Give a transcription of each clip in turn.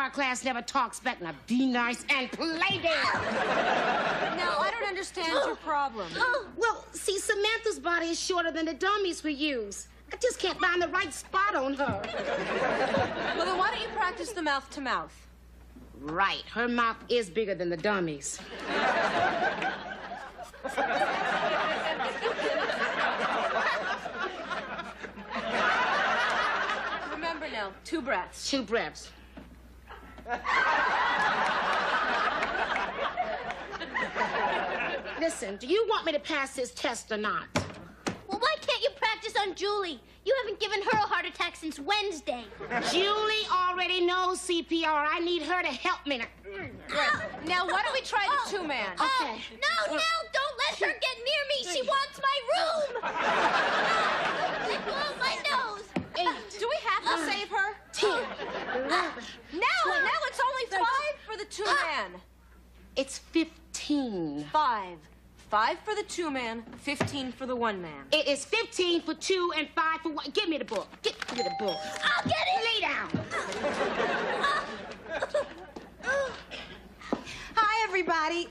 CPR class never talks back. Now be nice and play dead. Now, I don't understand your problem. Well, see, Samantha's body is shorter than the dummies we use. I just can't find the right spot on her. Well, then why don't you practice the mouth to mouth? Right, her mouth is bigger than the dummies. Remember now, two breaths. Two breaths. Listen, do you want me to pass this test or not? Well, why can't you practice on Julie? You haven't given her a heart attack since Wednesday. Julie already knows CPR. I need her to help me. Now, now why don't we try the two-man? Oh, oh no, no, don't let her get near me. She wants my room. Let go of my nose. Do we have to save her? Ten, eleven. Now, now it's only five for the two-man. It's fifteen. Five. Five for the two-man, 15 for the one-man. It is 15 for two and five for one. Give me the book. Give me the book. I'll get it. Lay down. Hi, everybody.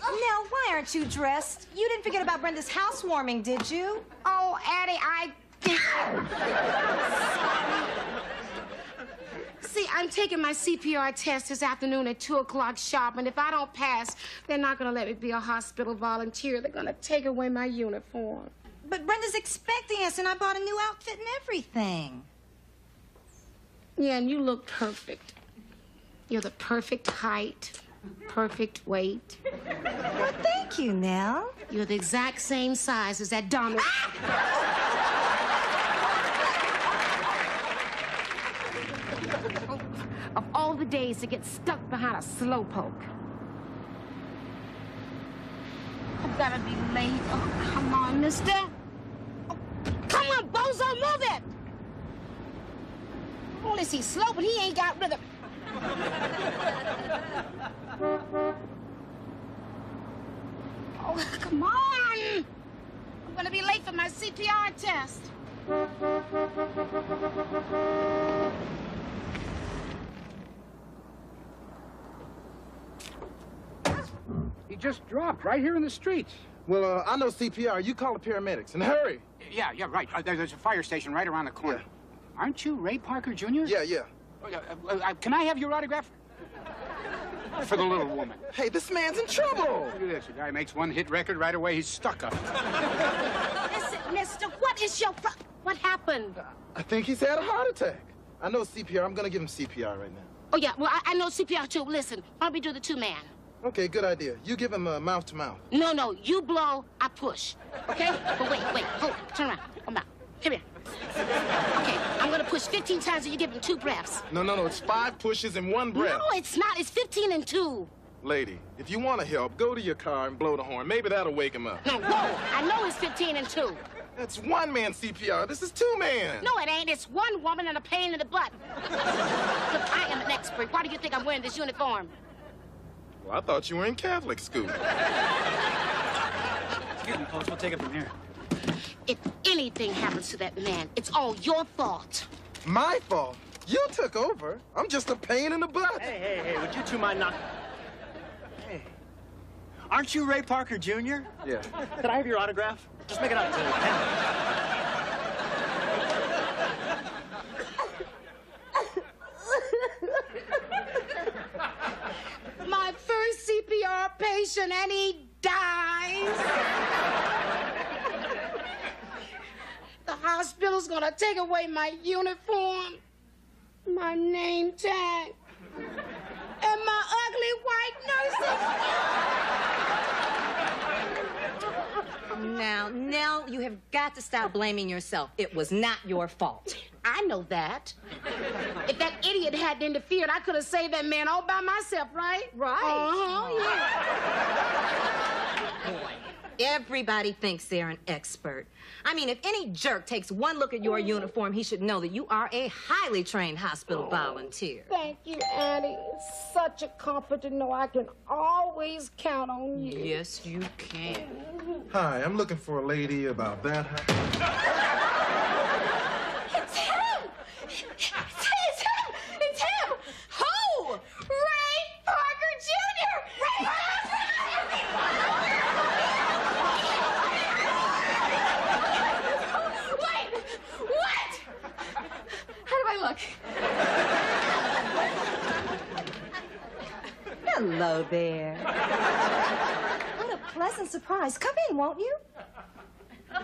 Now, why aren't you dressed? You didn't forget about Brenda's housewarming, did you? Oh, Addie, I. See, I'm taking my CPR test this afternoon at 2 o'clock sharp, and if I don't pass, they're not going to let me be a hospital volunteer. They're going to take away my uniform. But Brenda's expecting us, and I bought a new outfit and everything. Yeah, and you look perfect. You're the perfect height, perfect weight. Well, thank you, Nell. You're the exact same size as that dummy. of ah! All the days to get stuck behind a slowpoke. I've gotta be late. Oh, come on, mister. Oh, come on, Bozo, move it! Only see slow, but he ain't got rhythm. Oh, come on! I'm gonna be late for my CPR test. He just dropped right here in the street. Well, uh, I know CPR. You call the paramedics and hurry. Yeah, yeah, right. Uh, there- there's a fire station right around the corner. Aren't you Ray Parker Jr.? Yeah, yeah. Uh, uh, uh, can I have your autograph? For the little woman. Hey, this man's in trouble. Look at this. A guy makes one hit record right away. He's stuck up. Listen, mister, what is your pro- What happened? I think he's had a heart attack. I know CPR. I'm gonna give him CPR right now. Oh, yeah, well, I, I know CPR too. Listen, why don't we do the two man? Okay, good idea. You give him a mouth to mouth. No, no, you blow, I push. Okay? But wait, wait, hold on. Turn around. Come back. Come here. Okay, I'm gonna push 15 times and you give him two breaths. No, no, no. It's five pushes and one breath. No, it's not. It's 15 and two. Lady, if you want to help, go to your car and blow the horn. Maybe that'll wake him up. No, whoa, I know it's 15 and two. That's one man CPR. This is two man. No, it ain't. It's one woman and a pain in the butt. Look, I am an expert. Why do you think I'm wearing this uniform? Well, I thought you were in Catholic school. Excuse me, folks. We'll take it from here. If anything happens to that man, it's all your fault. My fault. You took over. I'm just a pain in the butt. Hey, hey, hey, would you two mind not... Hey. Aren't you Ray Parker Jr.? Yeah. Could I have your autograph? Just make it out to Ken. My first CPR patient, and he dies. the hospital's gonna take away my uniform, my name tag, and my ugly white nursing. Now, Nell, you have got to stop blaming yourself. It was not your fault. I know that. If that idiot hadn't interfered, I could have saved that man all by myself, right? Right. Uh-huh, yeah. Everybody thinks they're an expert. I mean, if any jerk takes one look at your uniform, he should know that you are a highly trained hospital volunteer. Thank you, Annie. It's such a comfort to know I can always count on you. Yes, you can. Hi, I'm looking for a lady about that high. It's him! It's, it's him! It's him! Who? Ray Parker Jr. Ray Parker! Wait! What? How do I look? Hello there. What a pleasant surprise. Come in, won't you?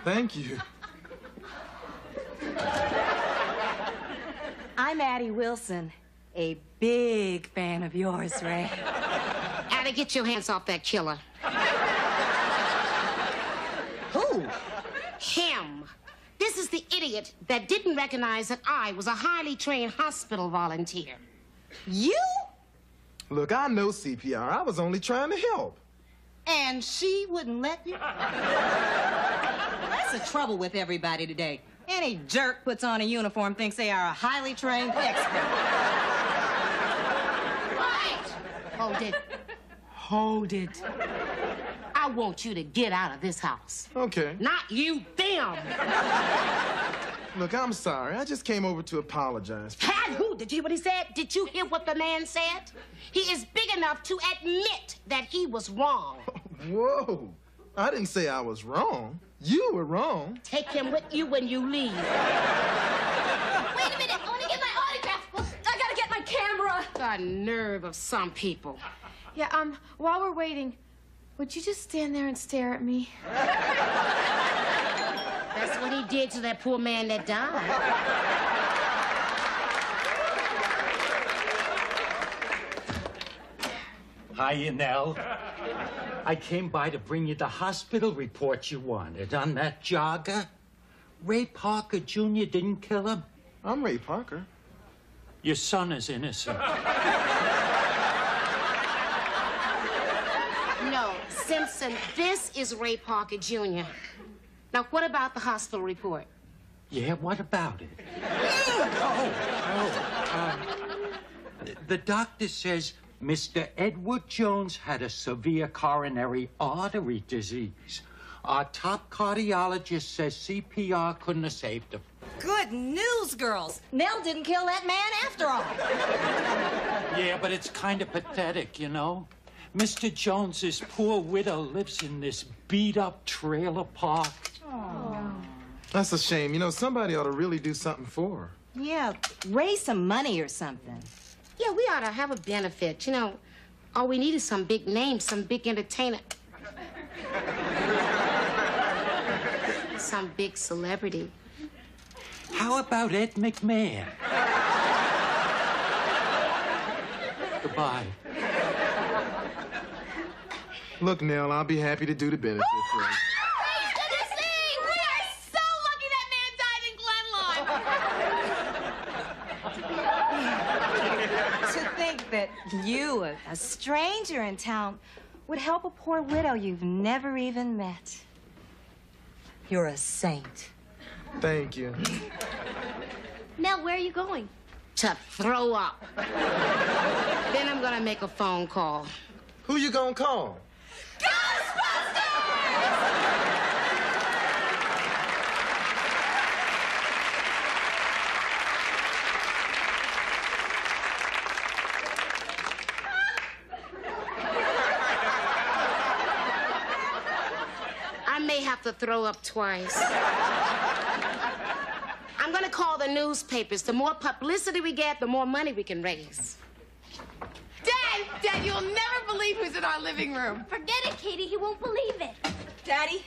Thank you. I'm Addie Wilson, a big fan of yours, Ray. Addie, get your hands off that killer. Who? Him. This is the idiot that didn't recognize that I was a highly trained hospital volunteer. You? Look, I know CPR. I was only trying to help. And she wouldn't let you? That's the trouble with everybody today. Any jerk puts on a uniform thinks they are a highly trained expert. Right. Hold it. Hold it. I want you to get out of this house. Okay. Not you, them. Look, I'm sorry. I just came over to apologize. Had who? Did you hear what he said? Did you hear what the man said? He is big enough to admit that he was wrong. Whoa. I didn't say I was wrong. You were wrong. Take him with you when you leave. Wait a minute. I want to get my autograph. I gotta get my camera. The nerve of some people. Yeah, um, while we're waiting, would you just stand there and stare at me? That's what he did to that poor man that died. Hiya, Nell. I came by to bring you the hospital report you wanted on that jogger. Ray Parker Jr. didn't kill him. I'm Ray Parker. Your son is innocent. No, Simpson, this is Ray Parker Jr. Now, what about the hospital report? Yeah, what about it? oh, oh, um, the doctor says Mr. Edward Jones had a severe coronary artery disease. Our top cardiologist says CPR couldn't have saved him. Good news, girls. Nell didn't kill that man after all. Yeah, but it's kind of pathetic, you know? Mr. Jones's poor widow lives in this beat up trailer park. That's a shame. You know, somebody ought to really do something for her. Yeah, raise some money or something. Yeah, we ought to have a benefit. You know, all we need is some big name, some big entertainer. some big celebrity. How about Ed McMahon? Goodbye. Look, Nell, I'll be happy to do the benefit for you. Oh, Praise goodness me! We are so lucky that man died in Glenlawn. To think that you, a, a stranger in town, would help a poor widow you've never even met. You're a saint. Thank you. Nell, where are you going? To throw up. then I'm gonna make a phone call. Who you gonna call? I may have to throw up twice. I'm gonna call the newspapers. The more publicity we get, the more money we can raise. Dad, Dad, you'll never believe who's in our living room. Forget it, Katie. He won't believe it. Daddy,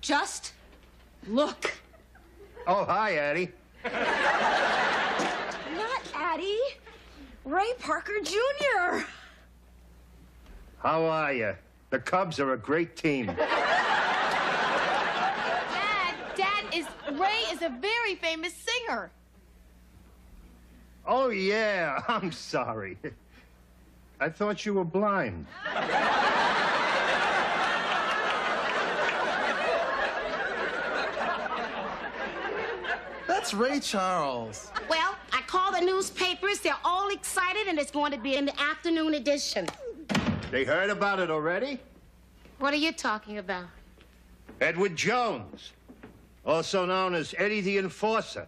just look. Oh, hi, Addie. Not Addie. Ray Parker Jr. How are you? The Cubs are a great team. Dad, Dad is Ray is a very famous singer. Oh, yeah. I'm sorry. I thought you were blind. That's Ray Charles. Well, I called the newspapers. They're all excited, and it's going to be in the afternoon edition. They heard about it already? What are you talking about? Edward Jones, also known as Eddie the Enforcer,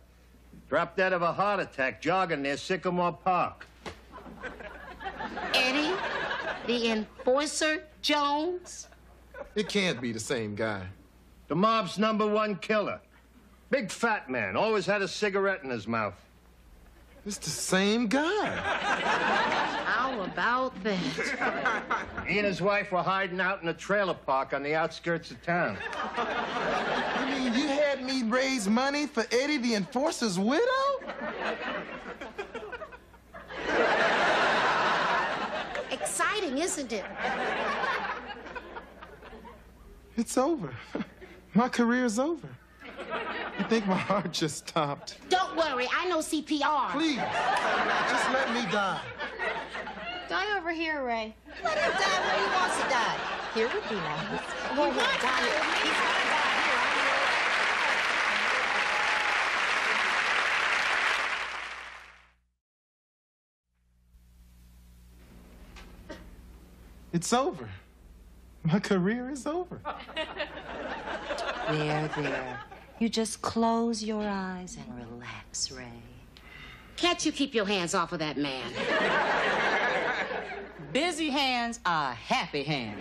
dropped dead of a heart attack jogging near Sycamore Park. Eddie, the enforcer, Jones. It can't be the same guy. The mob's number one killer. Big fat man, always had a cigarette in his mouth. It's the same guy. How about that? He and his wife were hiding out in a trailer park on the outskirts of town. You mean you had me raise money for Eddie the Enforcer's widow? Exciting, isn't it? It's over. My career's over. I think my heart just stopped. Don't worry, I know CPR. Please, just let me die. Die over here, Ray. Let him die where he wants to die. Here would be nice. He won't die here. He's gonna die here. It's over. My career is over. There, there. You just close your eyes and relax, Ray. Can't you keep your hands off of that man? Busy hands are happy hands.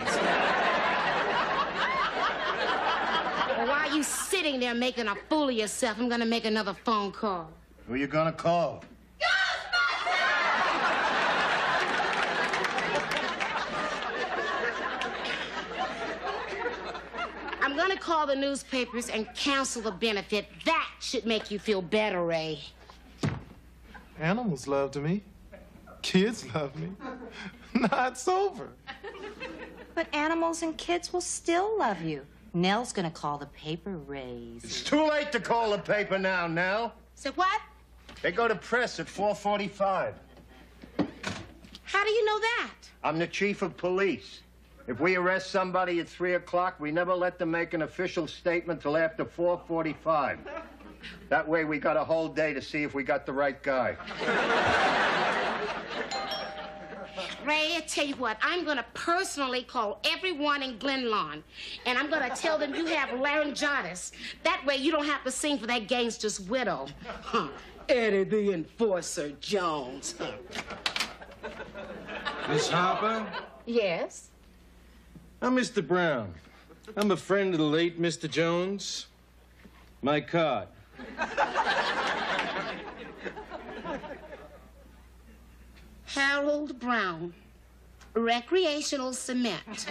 Well, while you sitting there making a fool of yourself, I'm gonna make another phone call. Who are you gonna call? Call the newspapers and cancel the benefit. That should make you feel better, Ray. Animals loved me. Kids love me. Now it's over. But animals and kids will still love you. Nell's gonna call the paper Rays. It's too late to call the paper now, Nell. So what? They go to press at 445. How do you know that? I'm the chief of police. If we arrest somebody at 3 o'clock, we never let them make an official statement till after 445. That way we got a whole day to see if we got the right guy. Ray, I tell you what, I'm gonna personally call everyone in Glenlawn, and I'm gonna tell them you have laryngitis. That way you don't have to sing for that gangster's widow. Huh. Eddie the Enforcer Jones. Miss Harper, Yes? I'm Mr. Brown. I'm a friend of the late Mr. Jones. My card. Harold Brown, recreational cement.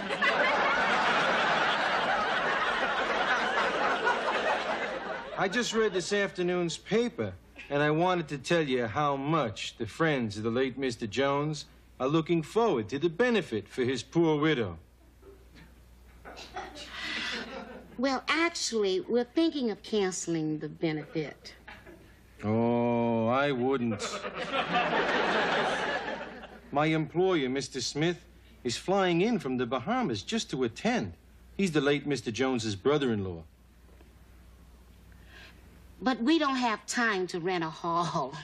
I just read this afternoon's paper, and I wanted to tell you how much the friends of the late Mr. Jones are looking forward to the benefit for his poor widow. Well, actually, we're thinking of canceling the benefit. Oh, I wouldn't. My employer, Mr. Smith, is flying in from the Bahamas just to attend. He's the late Mr. Jones's brother-in-law. But we don't have time to rent a hall.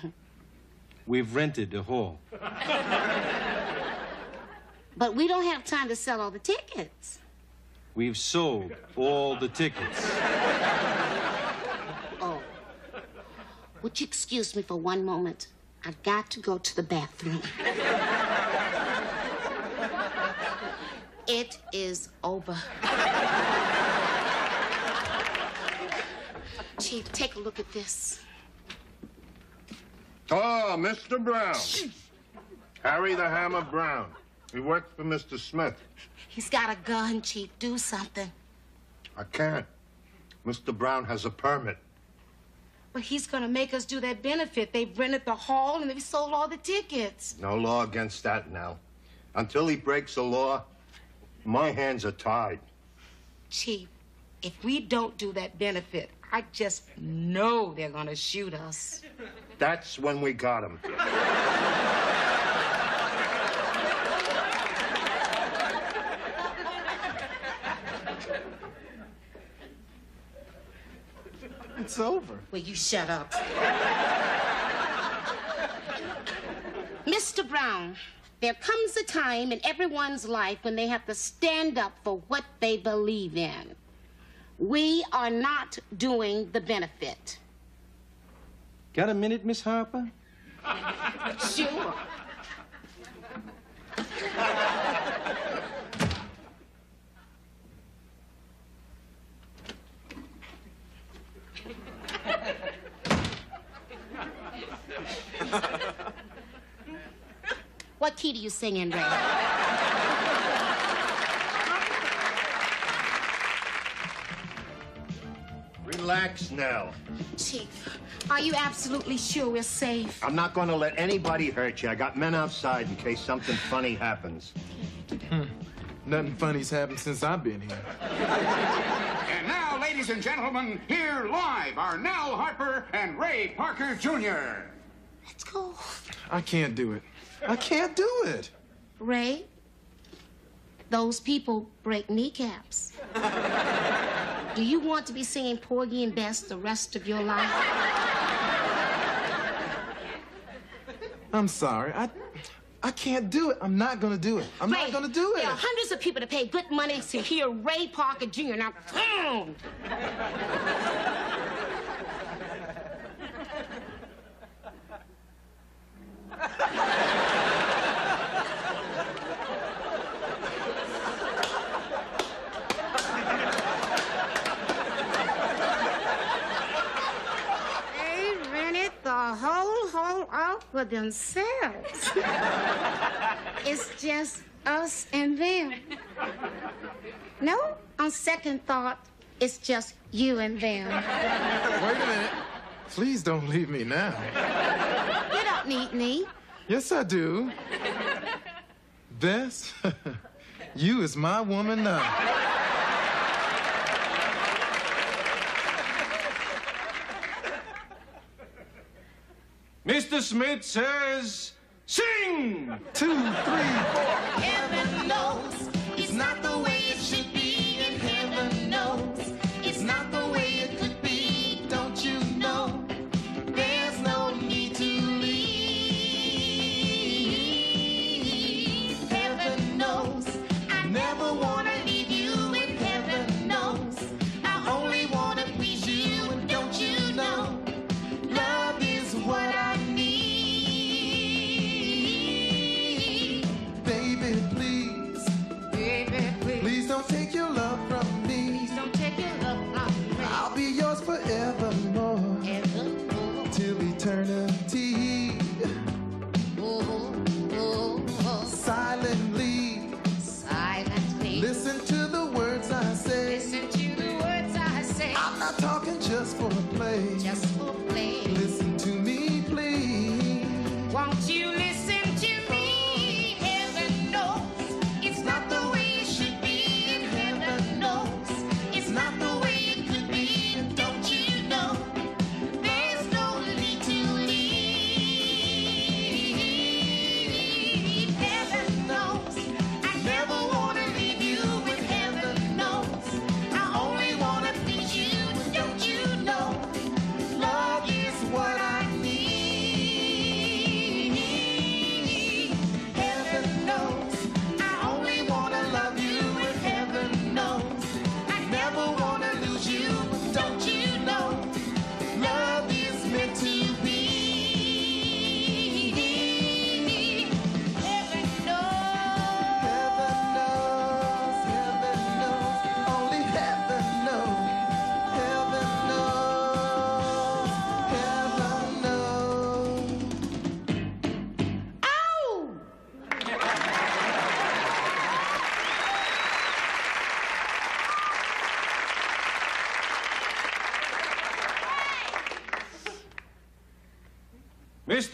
We've rented the hall. But we don't have time to sell all the tickets. We've sold all the tickets. Oh. Would you excuse me for one moment? I've got to go to the bathroom. it is over. Chief, take a look at this. Ah, oh, Mr. Brown. Harry the Hammer Brown. He worked for Mr. Smith. He's got a gun, Chief. Do something. I can't. Mr. Brown has a permit. But he's gonna make us do that benefit. They've rented the hall and they've sold all the tickets. No law against that now. Until he breaks the law, my hands are tied. Chief, if we don't do that benefit, I just know they're gonna shoot us. That's when we got him. It's over. Will you shut up? Mr. Brown, there comes a time in everyone's life when they have to stand up for what they believe in. We are not doing the benefit. Got a minute, Miss Harper? Sure. what key do you sing in, Ray? Relax now. Chief, are you absolutely sure we're safe? I'm not going to let anybody hurt you. I got men outside in case something funny happens. Hmm. Nothing funny's happened since I've been here. And now, ladies and gentlemen, here live are Nell Harper and Ray Parker Jr. Let's go. I can't do it. I can't do it. Ray, those people break kneecaps. Do you want to be singing Porgy and Bess the rest of your life? I'm sorry. I I can't do it. I'm not gonna do it. I'm Ray, not gonna do it. There are hundreds of people that pay good money to hear Ray Parker Jr. Now, come on. They rented the whole hole out for themselves. it's just us and them. No, on second thought, it's just you and them. Wait a minute. Please don't leave me now. You don't need me. Yes, I do. Bess, you is my woman now. Mr. Smith says, sing! Two, three, four. Heaven knows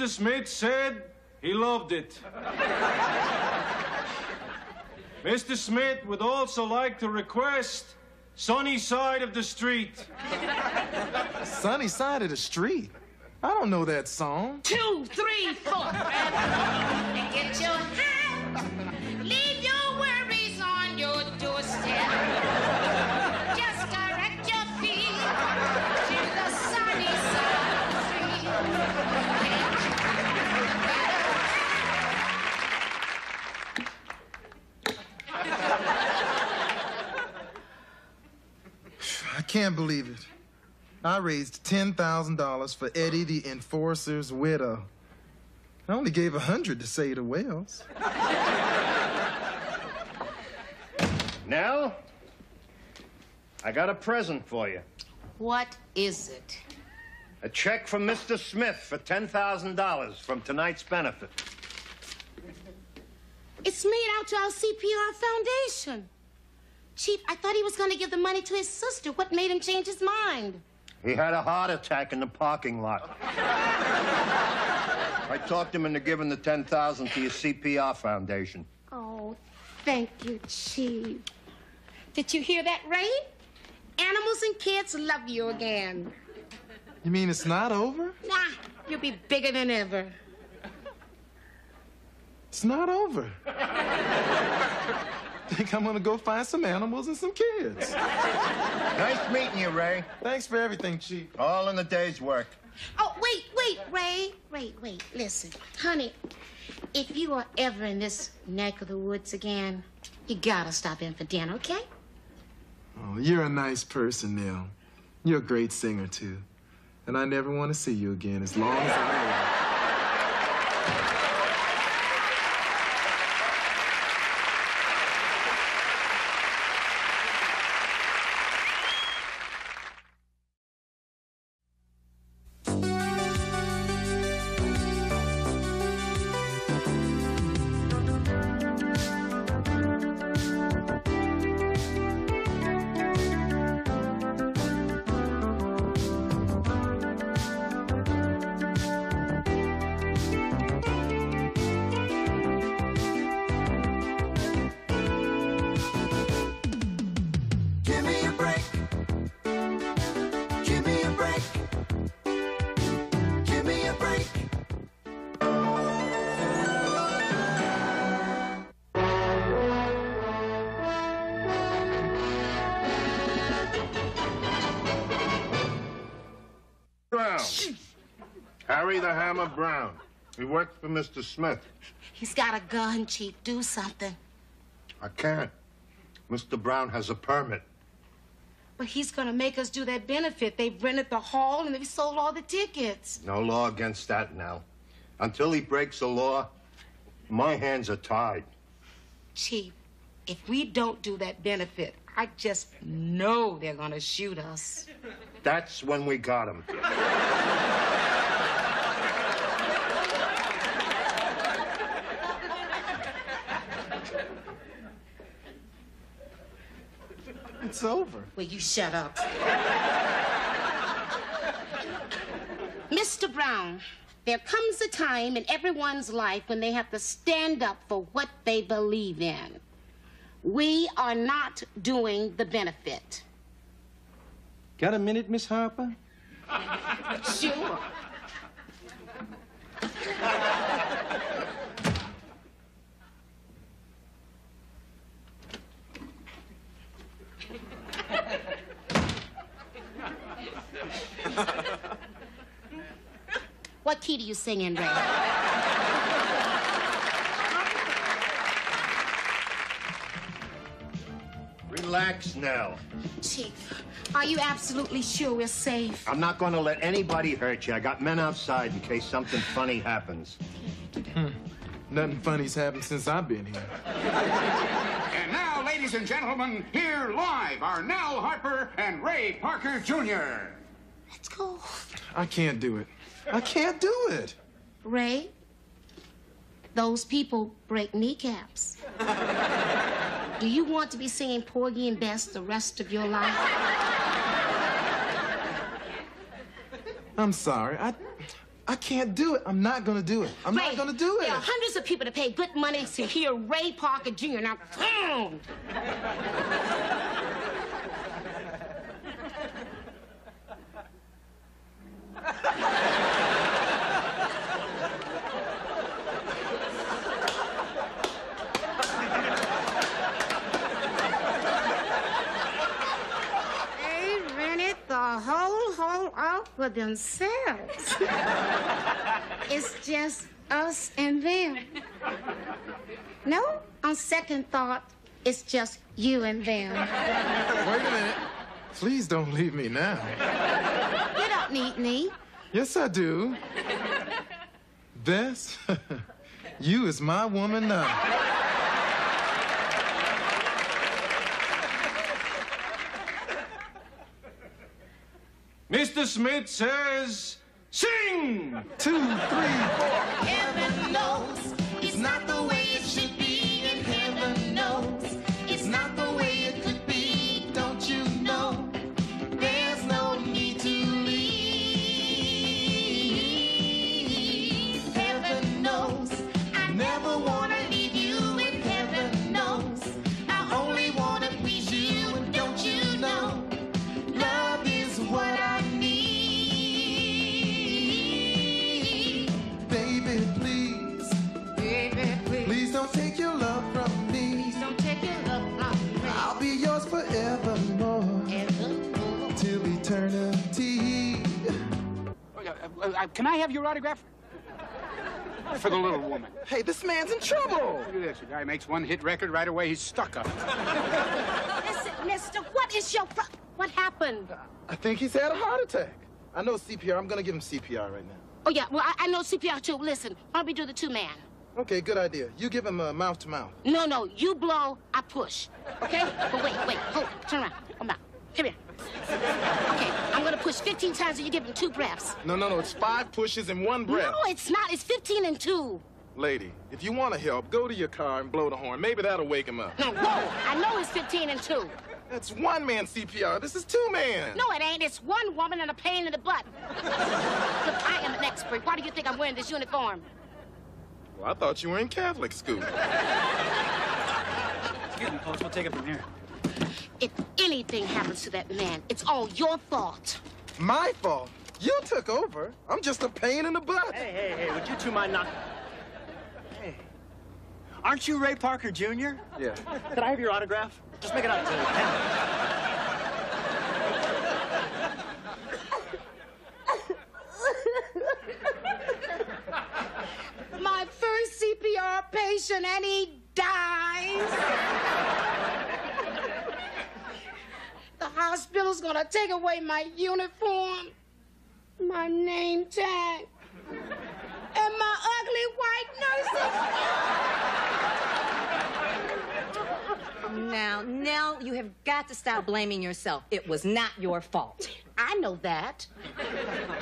Mr. Smith said he loved it. Mr. Smith would also like to request Sunny Side of the Street. Sunny side of the street. I don't know that song. Two, three, four. And get your can't believe it. I raised $10,000 for Eddie the enforcer's widow. I only gave a hundred to say to Wells. Nell, I got a present for you. What is it? A check from Mr. Smith for $10,000 from tonight's benefit. It's made out to our CPR Foundation. Chief, I thought he was going to give the money to his sister. What made him change his mind? He had a heart attack in the parking lot. I talked him into giving the 10000 to your CPR Foundation. Oh, thank you, Chief. Did you hear that, Ray? Animals and kids love you again. You mean it's not over? Nah, you'll be bigger than ever. It's not over. Think I'm gonna go find some animals and some kids. Nice meeting you, Ray. Thanks for everything, Chief. All in the day's work. Oh, wait, wait, Ray. Wait, wait. Listen, honey, if you are ever in this neck of the woods again, you gotta stop in for dinner, okay? Oh, you're a nice person, Nell. You're a great singer, too. And I never want to see you again as long as I live. He worked for Mr. Smith. He's got a gun, Chief. Do something. I can't. Mr. Brown has a permit. But he's gonna make us do that benefit. They've rented the hall and they've sold all the tickets. No law against that now. Until he breaks the law, my hands are tied. Chief, if we don't do that benefit, I just know they're gonna shoot us. That's when we got him. It's over. Will you shut up? Mr. Brown, there comes a time in everyone's life when they have to stand up for what they believe in. We are not doing the benefit. Got a minute, Miss Harper? Sure. What key do you sing in, Ray? Relax, Nell. Chief, are you absolutely sure we're safe? I'm not going to let anybody hurt you. I got men outside in case something funny happens. Hmm. Nothing funny's happened since I've been here. And now, ladies and gentlemen, here live are Nell Harper and Ray Parker Jr. Let's go. I can't do it. I can't do it. Ray, those people break kneecaps. Do you want to be singing Porgy and Bess the rest of your life? I'm sorry. I, I can't do it. I'm not gonna do it. I'm Ray, not gonna do it. There are hundreds of people that pay good money to hear Ray Parker Jr. Now, come on. They rented the whole hall out for themselves. it's just us and them. No, on second thought, it's just you and them. Wait a minute. Please don't leave me now. You don't need me. Yes, I do. Bess, you is my woman now. Mr. Smith says, sing! Two, three, four. Uh, uh, uh, can I have your autograph? For the little woman. Hey, this man's in trouble. Look at this. A guy makes one hit record right away, he's stuck up. Listen, mister, what is your pro- What happened? I think he's had a heart attack. I know CPR. I'm gonna give him CPR right now. Oh, yeah, well, I, I know CPR too. Listen, why don't we do the two man? Okay, good idea. You give him a mouth to mouth. No, no, you blow, I push. Okay? But wait, wait, hold, turn around. Come back. Come here. Okay, I'm gonna push 15 times and you give him two breaths. No, no, no. It's five pushes and one breath. No, it's not. It's 15 and two. Lady, if you want to help, go to your car and blow the horn. Maybe that'll wake him up. No, whoa, I know it's 15 and two. That's one man CPR. This is two man. No, it ain't. It's one woman and a pain in the butt. Look, I am an expert. Why do you think I'm wearing this uniform? Well, I thought you were in Catholic school. Excuse me, close. We'll take it from here. If anything happens to that man, it's all your fault. My fault. You took over. I'm just a pain in the butt. Hey, hey, hey, would you two mind not... Hey. Aren't you Ray Parker Jr.? Yeah. Can I have your autograph? Just make it out to Ken. My first CPR patient, and he dies. The hospital's gonna take away my uniform, my name tag, and my ugly white nursing. Now, Nell, you have got to stop blaming yourself. It was not your fault. I know that.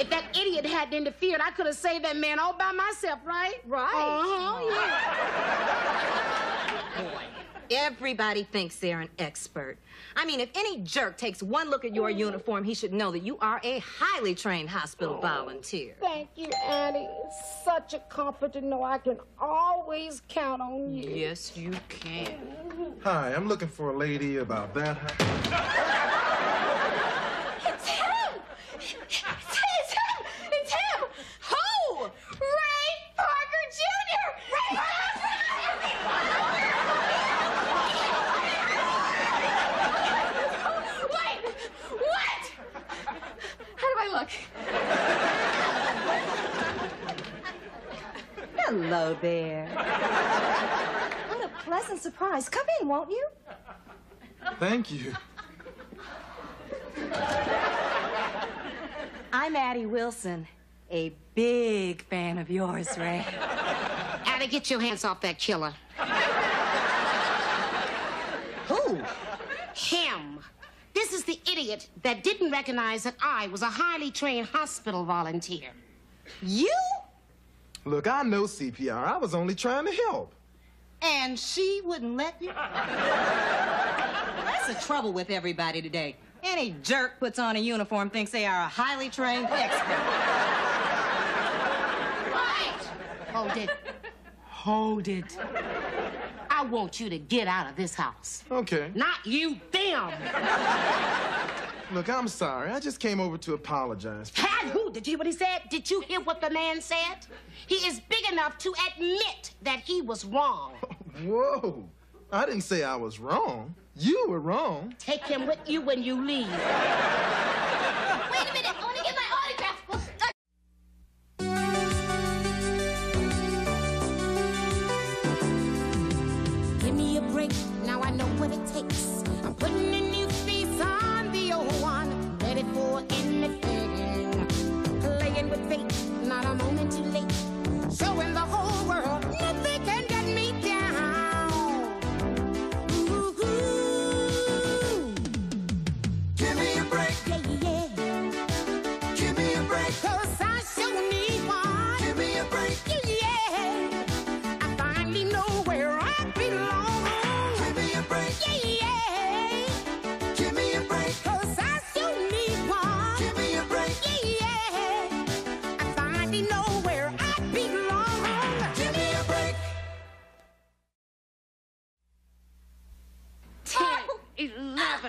If that idiot hadn't interfered, I could have saved that man all by myself, right? Right. Uh-huh, yeah. Boy, everybody thinks they're an expert. I mean, if any jerk takes one look at your uniform, he should know that you are a highly trained hospital volunteer. Thank you, Annie. It's such a comfort to know I can always count on you. Yes, you can. Hi, I'm looking for a lady about that high. It's him! It's, it's him! It's him! Who? Ray Parker Jr. Ray Parker! Wait! What? How do I look? Hello there. What a pleasant surprise. Come in, won't you? Thank you. I'm Addie Wilson, a big fan of yours, Ray. Addie, get your hands off that killer. Who? Him. This is the idiot that didn't recognize that I was a highly trained hospital volunteer. You? Look, I know CPR. I was only trying to help. And she wouldn't let you? That's the trouble with everybody today. Any jerk puts on a uniform thinks they are a highly trained expert. Right. Hold it. Hold it. I want you to get out of this house. Okay. Not you, them. Look, I'm sorry. I just came over to apologize. Had who? Did you hear what he said? Did you hear what the man said? He is big enough to admit that he was wrong. Whoa. I didn't say I was wrong. You were wrong. Take him with you when you leave. Wait a minute. I want to get my autograph. Give me a break. Now I know what it takes. I'm putting a anything. Playing with fate, not a moment too late. Showing the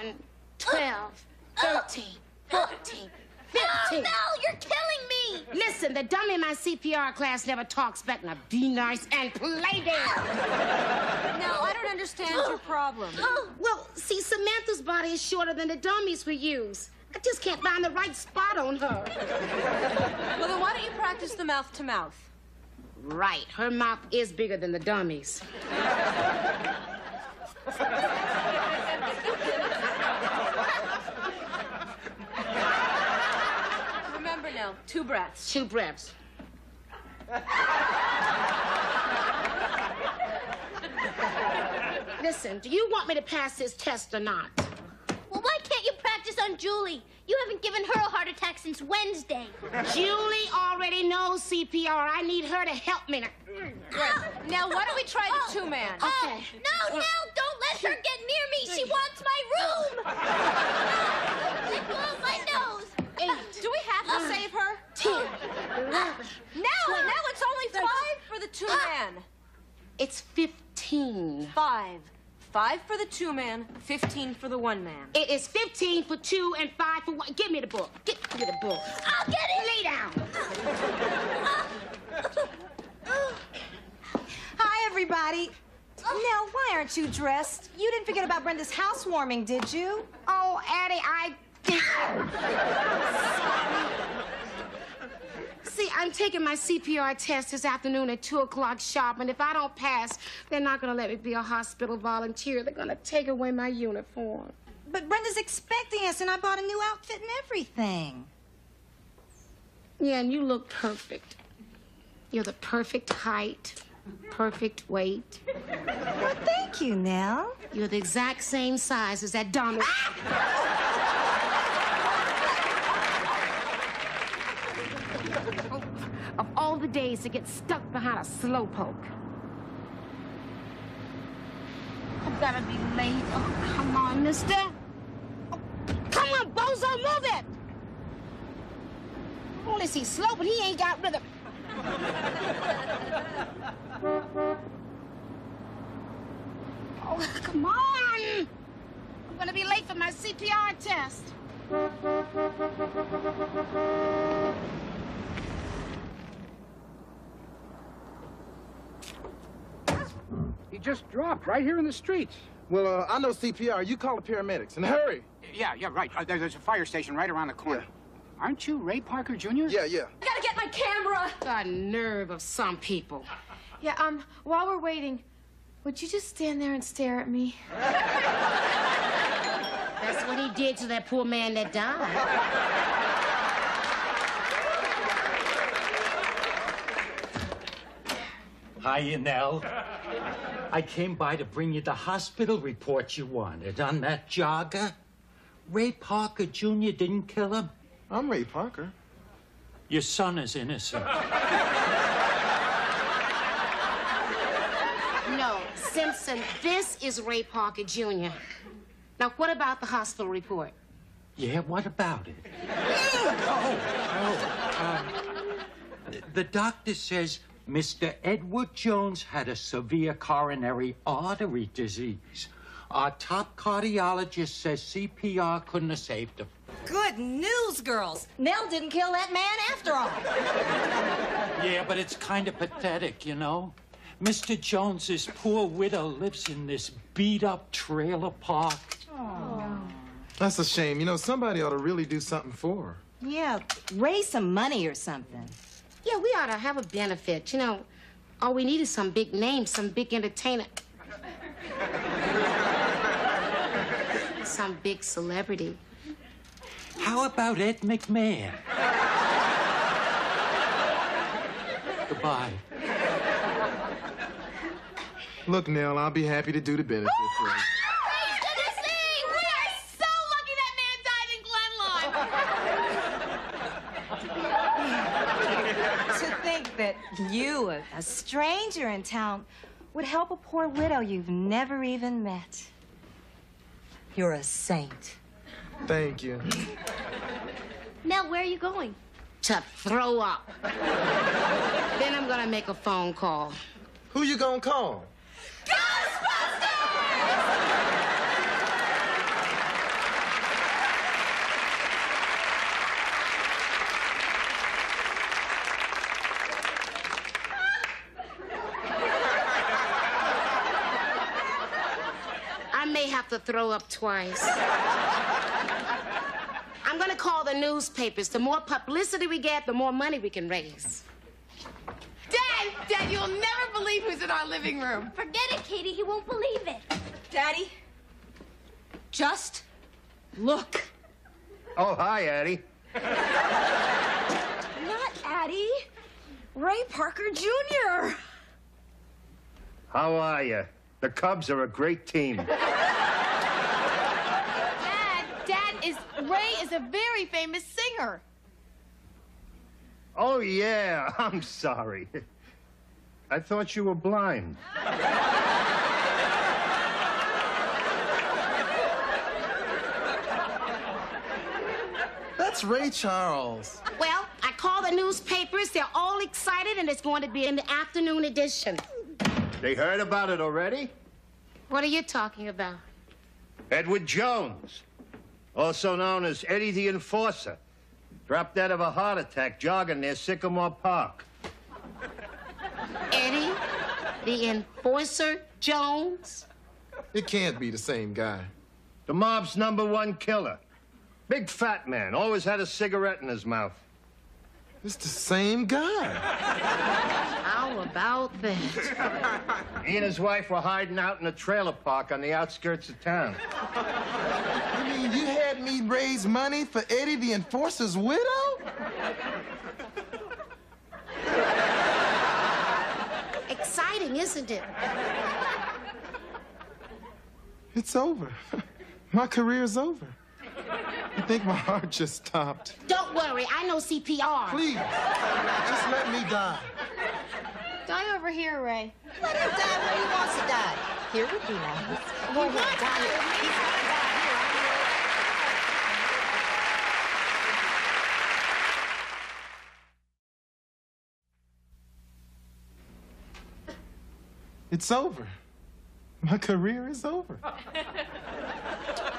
11, 12, 13, 14, 15. Oh, Nell, you're killing me! Listen, the dummy in my CPR class never talks back. Now be nice and play dead. No, I don't understand your problem. Well, see, Samantha's body is shorter than the dummies we use. I just can't find the right spot on her. Well, then why don't you practice the mouth to mouth? Right, her mouth is bigger than the dummies. Remember two breaths. Two breaths. Listen, do you want me to pass this test or not? Well, why can't you practice on Julie? You haven't given her a heart attack since Wednesday. Julie already knows CPR. I need her to help me. Now. Now, why don't we try the oh, two man? Oh, okay. No, no, don't let her get near me. She wants my room. Let go of my nose. Eight, Do we have to save her? ten, eleven. No, now it's only five for the two man. It's fifteen. Five. Five for the two man, 15 for the one man. It is 15 for two and five for one. Give me the book. Give me the book. I'll get it. Lay down. Hi, everybody. Oh. Now, why aren't you dressed? You didn't forget about Brenda's housewarming, did you? Oh, Addie, I. See, I'm taking my CPR test this afternoon at 2 o'clock sharp, and if I don't pass, they're not going to let me be a hospital volunteer. They're going to take away my uniform. But Brenda's expecting us, and I bought a new outfit and everything. Yeah, and you look perfect. You're the perfect height, perfect weight. Well, thank you, Nell. You're the exact same size as that dummy. of ah all the days to get stuck behind a slowpoke. I've gotta be late. Oh, come on, mister. Oh, come on, Bozo, move it! Only see slow, but he ain't got rhythm. Oh, come on! I'm gonna be late for my CPR test. He just dropped right here in the street. Well, uh, I know CPR. You call the paramedics and hurry. Yeah, yeah, right. Uh, there- there's a fire station right around the corner. Aren't you Ray Parker Jr.? Yeah, yeah. I gotta get my camera. The nerve of some people. Yeah, um, while we're waiting, would you just stand there and stare at me? That's what he did to that poor man that died. Hiya, Nell. I came by to bring you the hospital report you wanted on that jogger. Ray Parker Jr. didn't kill him. I'm Ray Parker. Your son is innocent. No, Simpson, this is Ray Parker Jr. Now, what about the hospital report? Yeah, what about it? oh, oh, um, the doctor says Mr. Edward Jones had a severe coronary artery disease. Our top cardiologist says CPR couldn't have saved him. Good news, girls. Nell didn't kill that man after all. Yeah, but it's kind of pathetic, you know? Mr. Jones's poor widow lives in this beat up trailer park. That's a shame. You know, somebody ought to really do something for her. Yeah, raise some money or something. Yeah, we ought to have a benefit. You know, all we need is some big name, some big entertainer. some big celebrity. How about Ed McMahon? 445. Look, Nell, I'll be happy to do the benefit for you. Praise Tennessee! We are so lucky that man died in Glenlawn. To think that you, a, a stranger in town, would help a poor widow you've never even met. You're a saint. Thank you. Nell, where are you going? To throw up. then I'm gonna make a phone call. Who you gonna call? I may have to throw up twice. I'm gonna call the newspapers. The more publicity we get, the more money we can raise. Dad, Dad, you'll never believe who's in our living room. Forget it, Katie. He won't believe it. Daddy, just look. Oh, hi, Addie. Not Addie. Ray Parker Jr. How are you? The Cubs are a great team. Dad, Dad is Ray is a very famous singer. Oh, yeah. I'm sorry. I thought you were blind. That's Ray Charles. Well, I call the newspapers. They're all excited, and it's going to be in the afternoon edition. They heard about it already? What are you talking about? Edward Jones, also known as Eddie the Enforcer, dropped dead of a heart attack jogging near Sycamore Park. Eddie, the enforcer, Jones. It can't be the same guy. The mob's number one killer. Big fat man, always had a cigarette in his mouth. It's the same guy. How about that? He and his wife were hiding out in a trailer park on the outskirts of town. You mean you had me raise money for Eddie the Enforcer's widow? Exciting, isn't it? It's over. My career's over. I think my heart just stopped. Don't worry, I know CPR. Please, just let me die. Die over here, Ray. Let him die where he wants to die. Here would be nice. Boy, he'll die here. He's gonna die here. It's over. My career is over.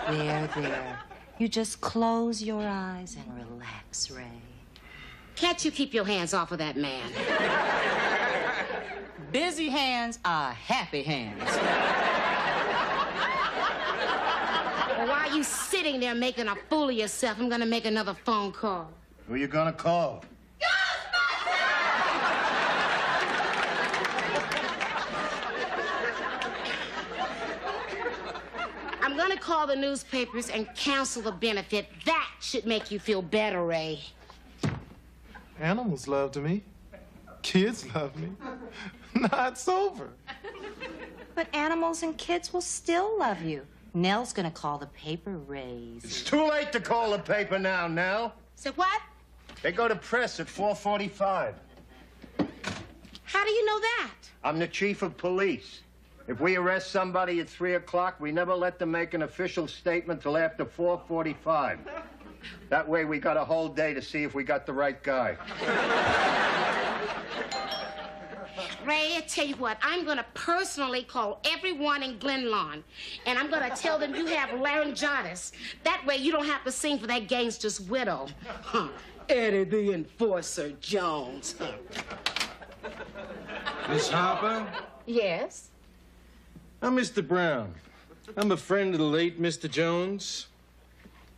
There, there. You just close your eyes and relax, Ray. Can't you keep your hands off of that man? Busy hands are happy hands. Well, why are you sitting there making a fool of yourself? I'm gonna make another phone call. Who you gonna call? I'm gonna call the newspapers and cancel the benefit. That should make you feel better, Ray. Animals loved me. Kids love me. Now it's over. But animals and kids will still love you. Nell's gonna call the paper Rays. It's too late to call the paper now, Nell. So what? They go to press at 445. How do you know that? I'm the chief of police. If we arrest somebody at 3 o'clock, we never let them make an official statement till after 445. That way we got a whole day to see if we got the right guy. Ray, I tell you what, I'm gonna personally call everyone in Glenlawn, and I'm gonna tell them you have laryngitis. That way you don't have to sing for that gangster's widow. Huh. Eddie the Enforcer Jones. Miss Harper? Yes? I'm Mr. Brown. I'm a friend of the late Mr. Jones.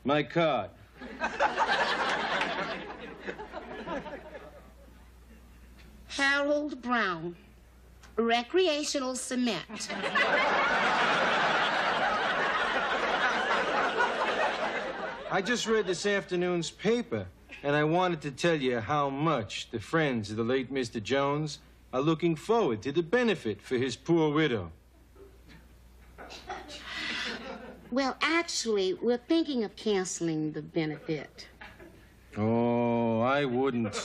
My card. Harold Brown, recreational cement. I just read this afternoon's paper, and I wanted to tell you how much the friends of the late Mr. Jones are looking forward to the benefit for his poor widow. Well, actually, we're thinking of canceling the benefit. Oh, I wouldn't.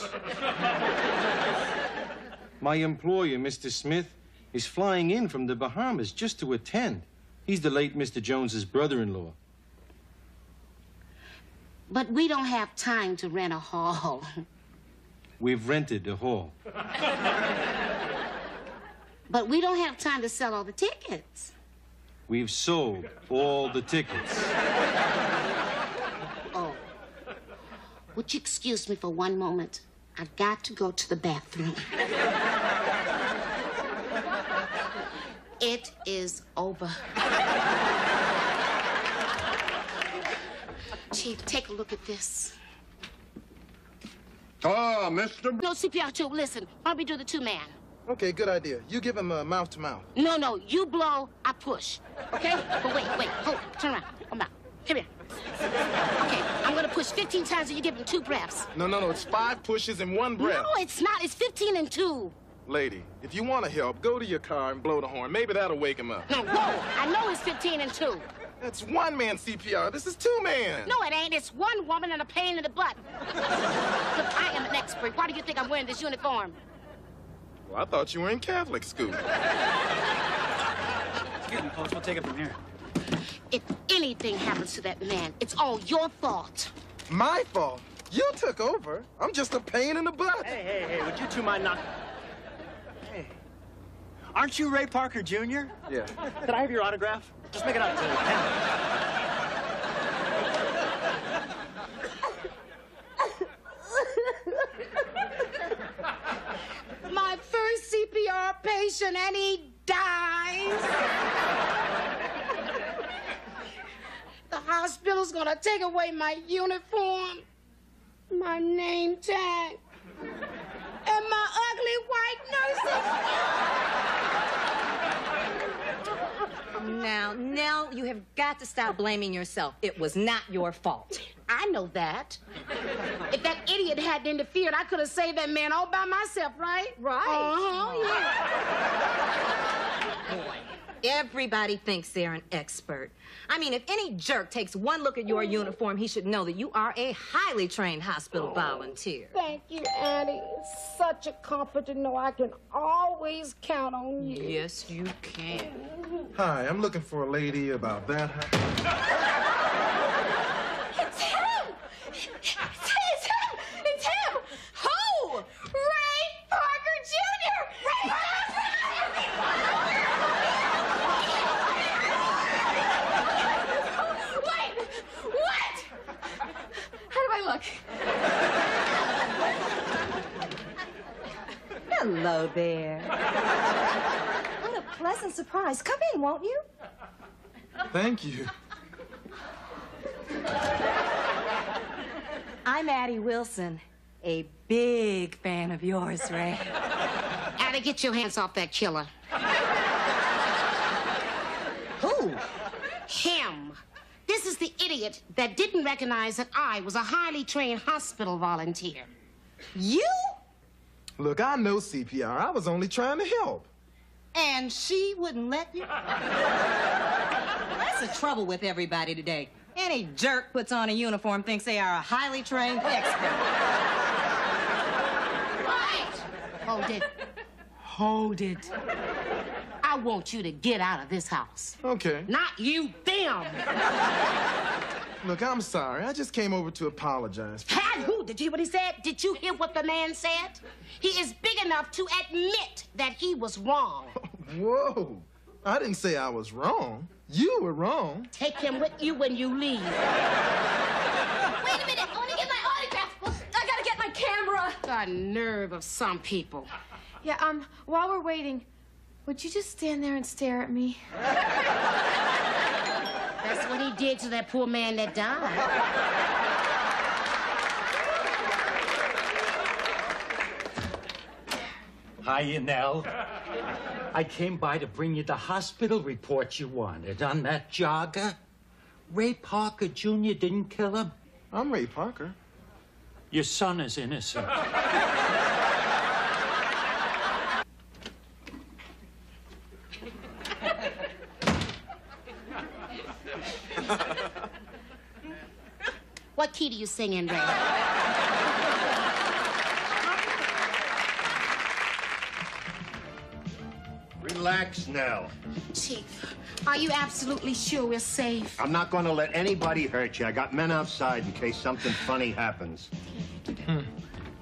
My employer, Mr. Smith, is flying in from the Bahamas just to attend. He's the late Mr. Jones's brother-in-law. But we don't have time to rent a hall. We've rented the hall. But we don't have time to sell all the tickets. We've sold all the tickets. Oh. Would you excuse me for one moment? I've got to go to the bathroom. it is over. Chief, take a look at this. Ah, oh, Mr. No, CPR two, listen. Why don't we do the two man? Okay, good idea. You give him a mouth to mouth. No, no, you blow, I push. Okay? But wait, wait, hold, turn around. Come back. Come here. Okay, I'm gonna push 15 times and you give him two breaths. No, no, no. It's five pushes and one breath. No, it's not. It's 15 and two. Lady, if you want to help, go to your car and blow the horn. Maybe that'll wake him up. No, no, I know it's 15 and two. That's one man CPR. This is two man. No, it ain't. It's one woman and a pain in the butt. Look, I am an expert. Why do you think I'm wearing this uniform? Well, I thought you were in Catholic school. Excuse me, folks. We'll take it from here. If anything happens to that man, it's all your fault. My fault. You took over. I'm just a pain in the butt. Hey, hey, hey, would you two mind not... Hey. Aren't you Ray Parker Jr.? Yeah. Could I have your autograph? Just make it out to Ken. My first CPR patient, and he dies. the hospital's gonna take away my uniform, my name tag, and my ugly white nursing. Now, Nell, you have got to stop blaming yourself. It was not your fault. I know that. If that idiot hadn't interfered, I could have saved that man all by myself, right? Right. Uh-huh, yeah. Boy, everybody thinks they're an expert. I mean, if any jerk takes one look at your uniform, he should know that you are a highly trained hospital volunteer. Thank you, Annie. It's such a comfort to know I can always count on you. Yes, you can. Hi, I'm looking for a lady about that. It's him! It's, it's him! It's him! Who? Ray Parker Jr. Ray Parker! Wait! What? How do I look? Hello there. What a pleasant surprise. Come in, won't you? Thank you. I'm Addie Wilson, a big fan of yours, Ray. Addie, get your hands off that killer. Who? Him. This is the idiot that didn't recognize that I was a highly trained hospital volunteer. You? Look, I know CPR. I was only trying to help. And she wouldn't let you? That's the trouble with everybody today. Any jerk puts on a uniform thinks they are a highly trained expert. Right. Hold it. Hold it. I want you to get out of this house. Okay. Not you, them. Look, I'm sorry. I just came over to apologize. Had who? Did you hear what he said? Did you hear what the man said? He is big enough to admit that he was wrong. Whoa. I didn't say I was wrong. You were wrong. Take him with you when you leave. Wait a minute. I want to get my autograph. I gotta get my camera. The nerve of some people. Yeah, um, while we're waiting, would you just stand there and stare at me? That's what he did to that poor man that died. Hiya, Nell. I came by to bring you the hospital report you wanted on that jogger. Ray Parker Jr. didn't kill him. I'm Ray Parker. Your son is innocent. What key do you sing in, Ray? Relax now. Chief, are you absolutely sure we're safe? I'm not going to let anybody hurt you. I got men outside in case something funny happens. Hmm.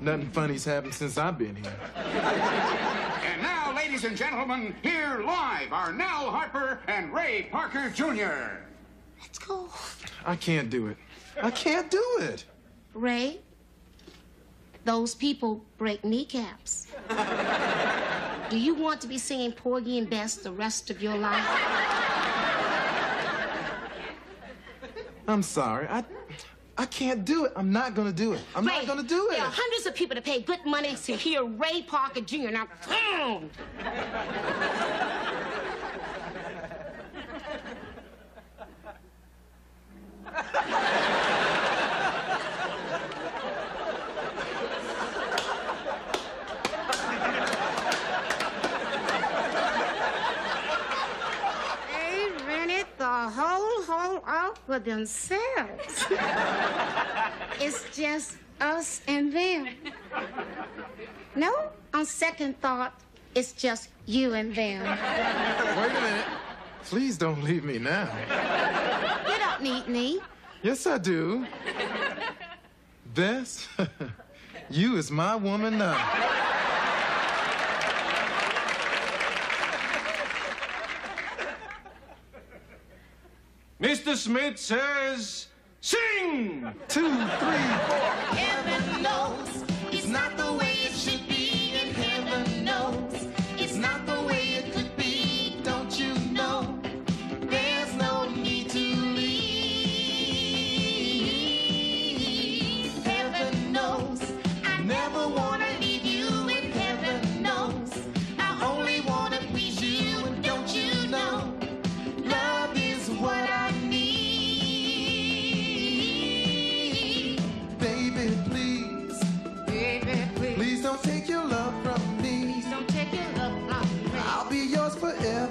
Nothing funny's happened since I've been here. And now, ladies and gentlemen, here live are Nell Harper and Ray Parker Jr. Let's go. I can't do it. I can't do it. Ray, those people break kneecaps. Do you want to be singing Porgy and Bess the rest of your life? I'm sorry. I I can't do it. I'm not gonna do it. I'm Ray, not gonna do it. There are hundreds of people that pay good money to hear Ray Parker Jr. Now, come on. They rented the whole hall out for themselves. it's just us and them. No, on second thought, it's just you and them. Wait a minute. Please don't leave me now. You don't need me. Yes, I do. Bess, you is my woman now. Mr. Smith says, sing! Two, three, four. Heaven knows be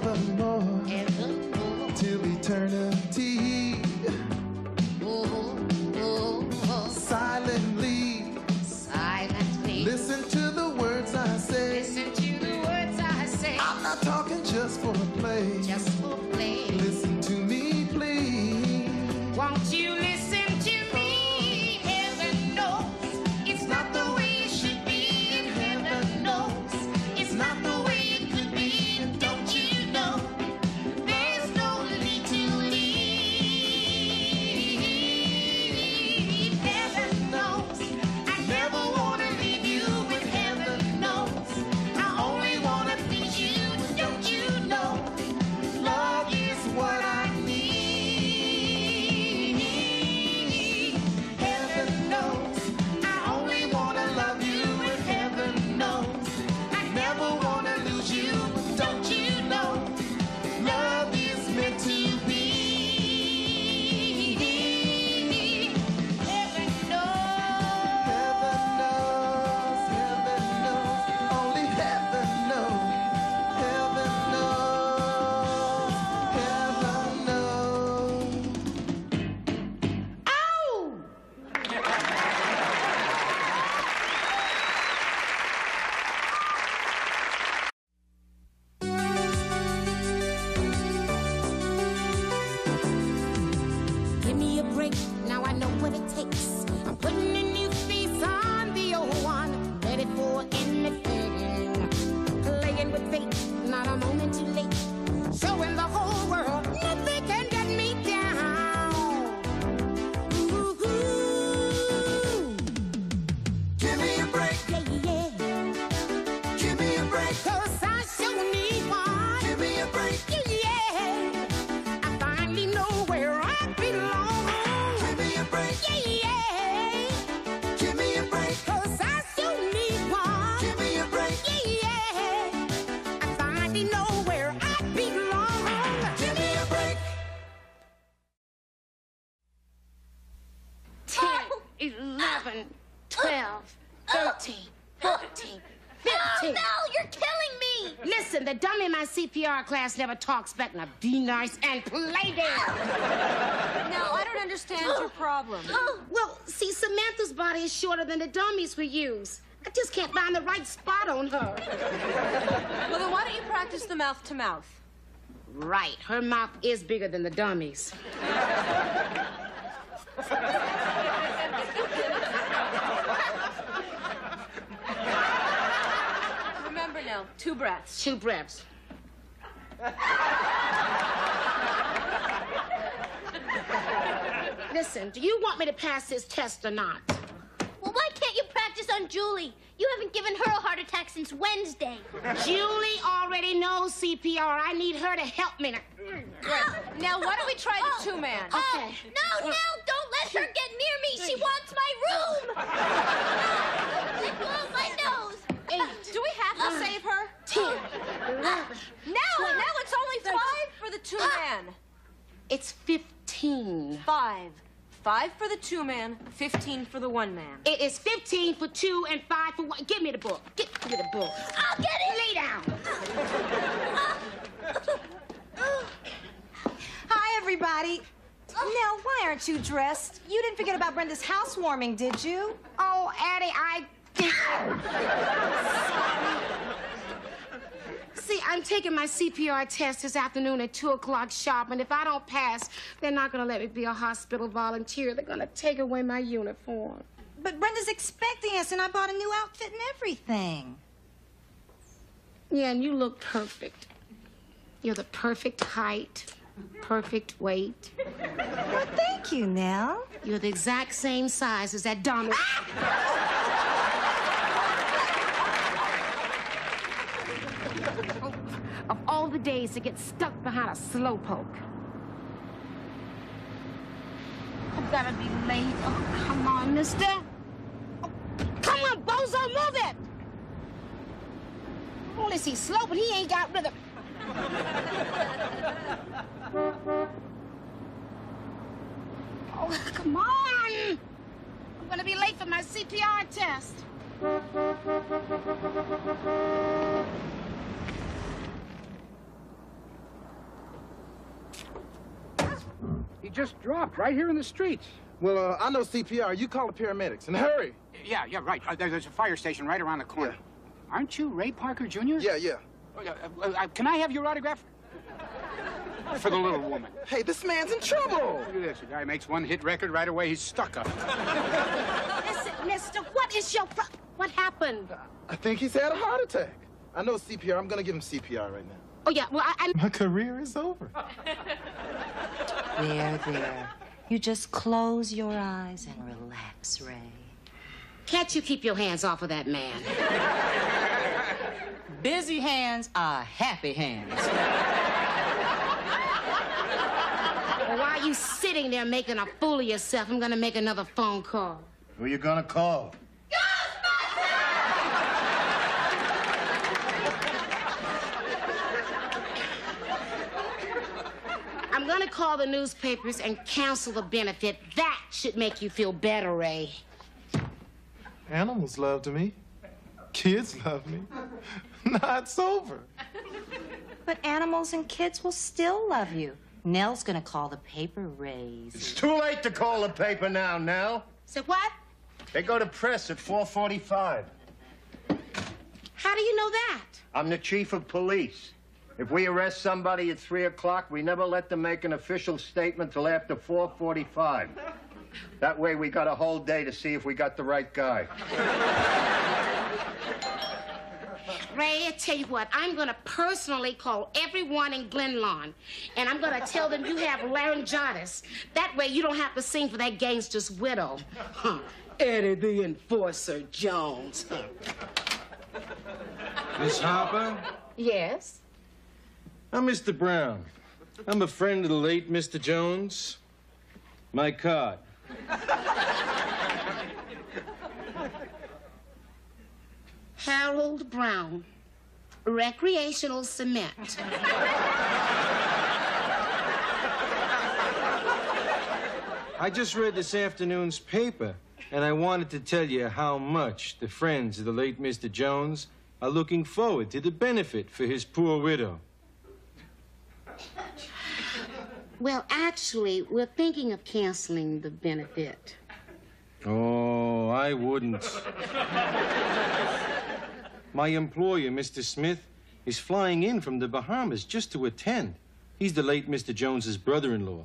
class never talks back. Now be nice and play there. Now, I don't understand your problem. Well, see, Samantha's body is shorter than the dummies we use. I just can't find the right spot on her. Well, then why don't you practice the mouth to mouth? Right, her mouth is bigger than the dummies. Remember now, two breaths. Two breaths. Listen, do you want me to pass this test or not? Well, why can't you practice on Julie? You haven't given her a heart attack since Wednesday. Julie already knows CPR. I need her to help me. Now, Now, why don't we try the oh. two man? Oh, okay. No, no, don't let her get near me. She wants my room. Let go of my nose. Do we have to save her? ten, eleven. Now, now it's only five for the two man. It's 15. Five. Five for the two man, 15 for the one man. It is 15 for two and five for one. Give me the book. Get me the book. I'll get it. Lay down. Hi, everybody. Nell, why aren't you dressed? You didn't forget about Brenda's housewarming, did you? Oh, Addie, I. See, I'm taking my CPR test this afternoon at 2 o'clock sharp, and if I don't pass, they're not going to let me be a hospital volunteer. They're going to take away my uniform. But Brenda's expecting us, and I bought a new outfit and everything. Yeah, and you look perfect. You're the perfect height, perfect weight. Well, thank you, Nell. You're the exact same size as that dummy. of ah! All the days to get stuck behind a slowpoke. I've gotta be late. Oh, come on, mister. Oh, come on, bozo, move it! Only see slow, but he ain't got rhythm. Oh, come on! I'm gonna be late for my CPR test. He just dropped right here in the street. Well, uh, I know CPR. You call the paramedics and hurry. Yeah, yeah, right. Uh, there's a fire station right around the corner. Aren't you Ray Parker Jr.? Yeah, yeah. Uh, uh, uh, can I have your autograph? For the little woman. Hey, this man's in trouble. Look at this. The guy makes one hit record right away. He's stuck up. Listen, mister, what is your pro- What happened? I think he's had a heart attack. I know CPR. I'm gonna give him CPR right now. Oh, yeah, well, I, I... My career is over. There, there. You just close your eyes and relax, Ray. Can't you keep your hands off of that man? Busy hands are happy hands. Well, while you sitting there making a fool of yourself, I'm gonna make another phone call. Who are you gonna call? I'm gonna call the newspapers and cancel the benefit. That should make you feel better, Ray. Animals loved me. Kids love me. Not sober. But animals and kids will still love you. Nell's gonna call the paper Rays. It's too late to call the paper now, Nell. So what? They go to press at 445. How do you know that? I'm the chief of police. If we arrest somebody at 3 o'clock, we never let them make an official statement till after 445. That way we got a whole day to see if we got the right guy. Ray, I tell you what, I'm gonna personally call everyone in Glenlawn, and I'm gonna tell them you have laryngitis. That way you don't have to sing for that gangster's widow. Huh. Eddie the Enforcer Jones. Miss Harper? Yes? I'm Mr. Brown. I'm a friend of the late Mr. Jones. My card. Harold Brown, recreational cement. I just read this afternoon's paper, and I wanted to tell you how much the friends of the late Mr. Jones are looking forward to the benefit for his poor widow. Well, actually, we're thinking of canceling the benefit. Oh, I wouldn't. My employer, Mr. Smith, is flying in from the Bahamas just to attend. He's the late Mr. Jones's brother-in-law.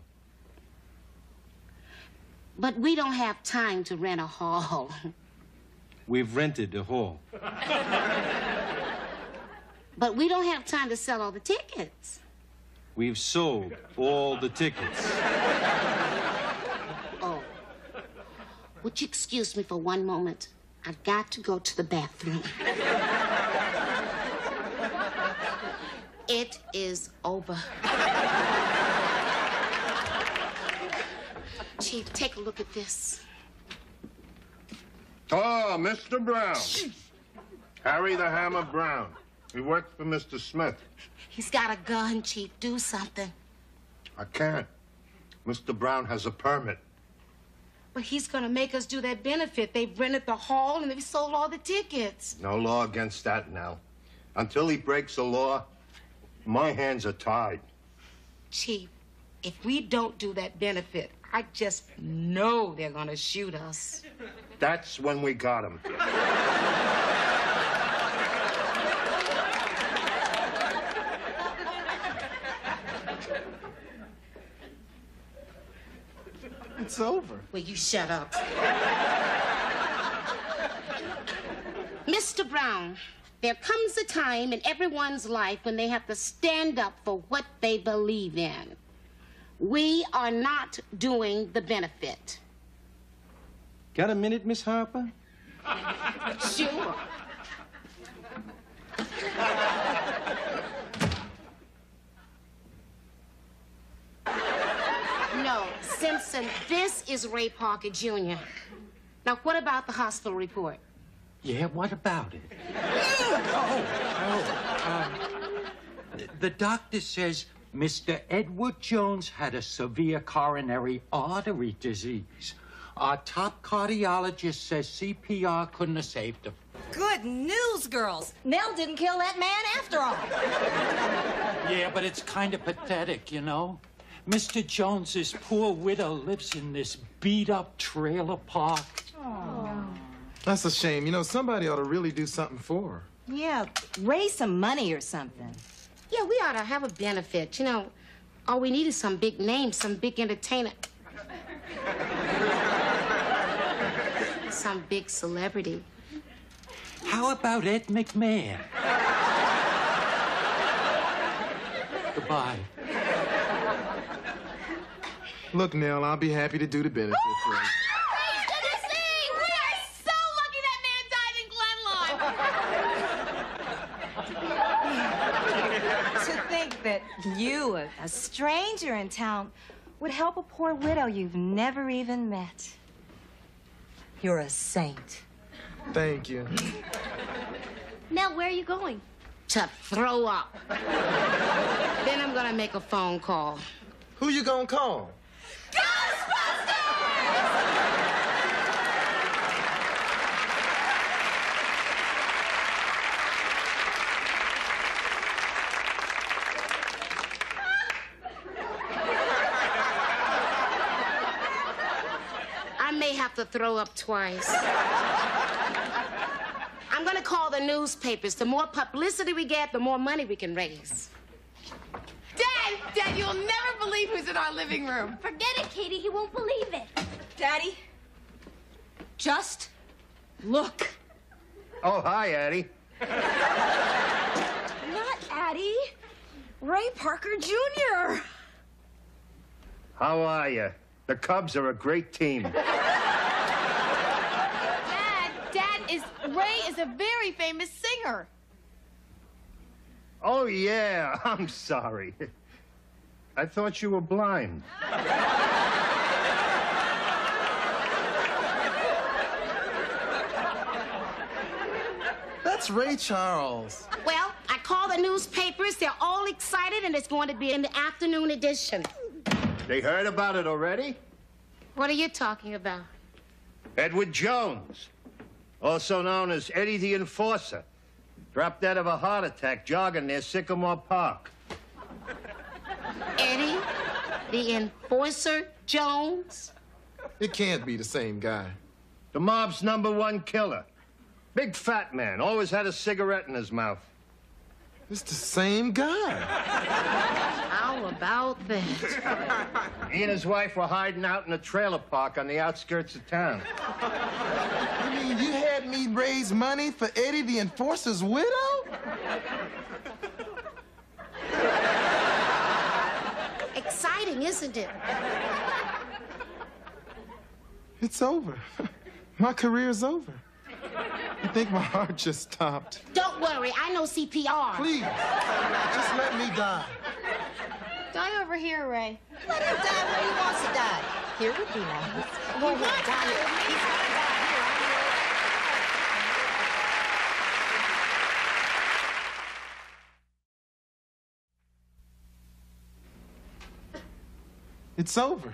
But we don't have time to rent a hall. We've rented the hall. But we don't have time to sell all the tickets. We've sold all the tickets. Oh. Would you excuse me for one moment? I've got to go to the bathroom. It is over. Chief, take a look at this. Ah, oh, Mr. Brown. Harry the Hammer Brown. He works for Mr. Smith. He's got a gun, Chief. Do something. I can't. Mr. Brown has a permit. But he's gonna make us do that benefit. They've rented the hall and they've sold all the tickets. No law against that now. Until he breaks the law, my hands are tied. Chief, if we don't do that benefit, I just know they're gonna shoot us. That's when we got him. It's over. Will you shut up? Mr. Brown, there comes a time in everyone's life when they have to stand up for what they believe in. We are not doing the benefit. Got a minute, Miss Harper? Sure. No, Simpson, this is Ray Parker Jr. Now, what about the hospital report? Yeah, what about it? oh, oh, um, the doctor says Mr. Edward Jones had a severe coronary artery disease. Our top cardiologist says CPR couldn't have saved him. Good news, girls. Nell didn't kill that man after all. Yeah, but it's kind of pathetic, you know? Mr. Jones's poor widow lives in this beat up trailer park. That's a shame. You know, somebody ought to really do something for her. Yeah, raise some money or something. Yeah, we ought to have a benefit. You know, all we need is some big name, some big entertainer. some big celebrity. How about Ed McMahon? Goodbye. Look, Nell, I'll be happy to do the benefit for you. We are so lucky that man died in Glenlawn. to think that you, a, a stranger in town, would help a poor widow you've never even met. You're a saint. Thank you. Nell, where are you going? To throw up. then I'm gonna make a phone call. Who you gonna call? I may have to throw up twice. I'm gonna call the newspapers. The more publicity we get, the more money we can raise. Dad, Dad, you'll never believe who's in our living room. Forget it, Katie. He won't believe it. Daddy, just look. Oh, hi, Addie. Not Addie. Ray Parker Jr. How are you? The Cubs are a great team. Dad, Dad is Ray is a very famous singer. Oh, yeah. I'm sorry. I thought you were blind. That's Ray Charles. Well, I call the newspapers. They're all excited, and it's going to be in the afternoon edition. They heard about it already? What are you talking about? Edward Jones, also known as Eddie the Enforcer, dropped dead of a heart attack jogging near Sycamore Park. Eddie, the enforcer Jones. It can't be the same guy. The mob's number one killer. Big fat man, always had a cigarette in his mouth. It's the same guy. How about that? He and his wife were hiding out in a trailer park on the outskirts of town. You mean you had me raise money for Eddie the Enforcer's widow? Exciting, isn't it? It's over. My career's over. I think my heart just stopped. Don't worry, I know CPR. Please, just let me die. Die over here, Ray. Let him die where he wants to die. Here would be nice. Go ahead, die here. He's gonna die here. It's over.